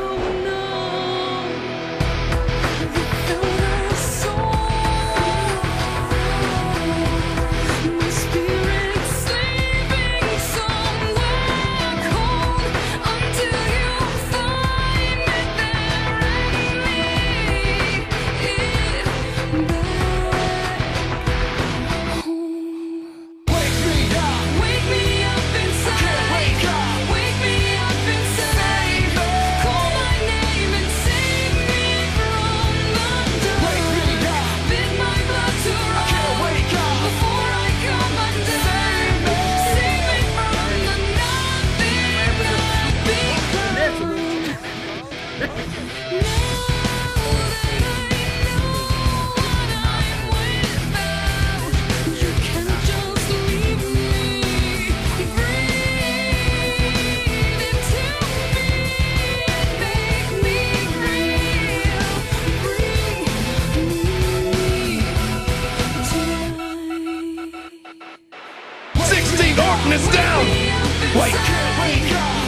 you. Orton down. Wait,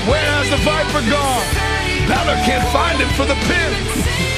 where has the Viper gone? Can't find him for the pin.